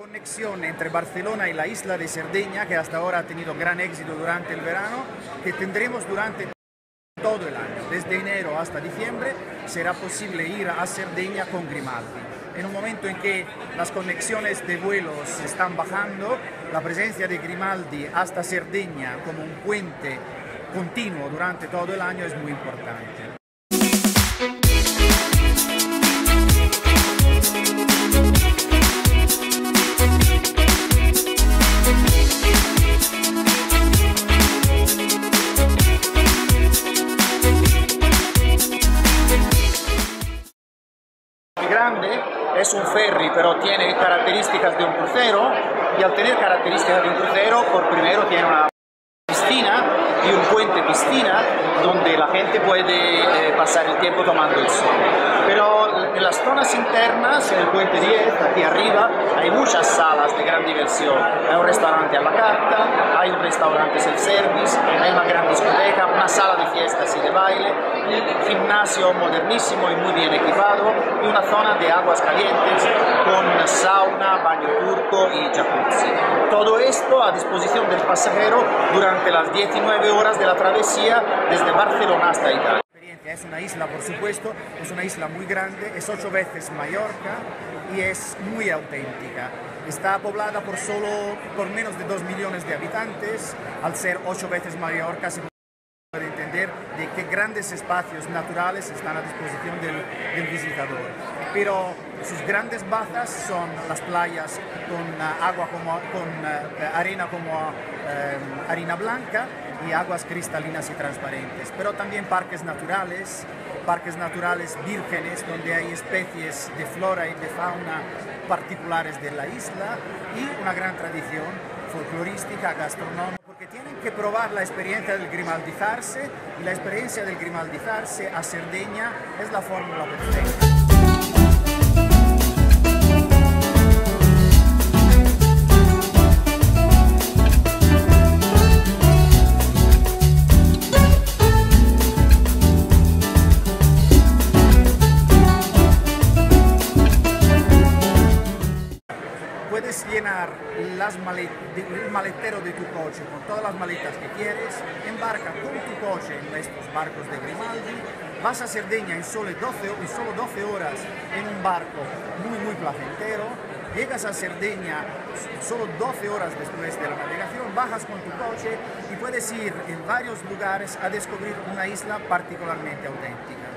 Conexión entre Barcelona y la isla de Cerdeña, que hasta ahora ha tenido gran éxito durante el verano, que tendremos durante todo el año, desde enero hasta diciembre, será posible ir a Cerdeña con Grimaldi. En un momento en que las conexiones de vuelos están bajando, la presencia de Grimaldi hasta Cerdeña como un puente continuo durante todo el año es muy importante. Grande, es un ferry pero tiene características de un crucero y al tener características de un crucero por primero tiene una piscina y un puente piscina donde la gente puede eh, pasar el tiempo tomando el sol. Pero en las zonas internas, en el puente 10, aquí arriba, hay muchas salas de gran diversión. Hay un restaurante a la carta, hay un restaurante self-service, hay una gran discoteca, una sala de fiestas y de baile, un gimnasio modernísimo y muy bien equipado y una zona de aguas calientes con sauna, baño turco y jacuzzi. Todo esto a disposición del pasajero durante las 19 horas de la travesía desde Barcelona hasta Italia. Es una isla, por supuesto, es una isla muy grande, es ocho veces Mallorca y es muy auténtica. Está poblada por solo por menos de dos millones de habitantes, al ser ocho veces Mallorca qué grandes espacios naturales están a disposición del, visitador. Pero sus grandes bazas son las playas con uh, agua como, con uh, arena como harina blanca y aguas cristalinas y transparentes, pero también parques naturales, parques naturales vírgenes donde hay especies de flora y de fauna particulares de la isla y una gran tradición folclorística, gastronómica, porque tienen que probar la experiencia del grimaldizarse y la experiencia del grimaldizarse a Cerdeña es la fórmula perfecta. Puedes llenar las el maletero de tu coche con todas las maletas que quieres, embarca con tu coche en estos barcos de Grimaldi, vas a Cerdeña en solo 12, en solo 12 horas en un barco muy muy placentero, llegas a Cerdeña solo 12 horas después de la navegación, bajas con tu coche y puedes ir en varios lugares a descubrir una isla particularmente auténtica.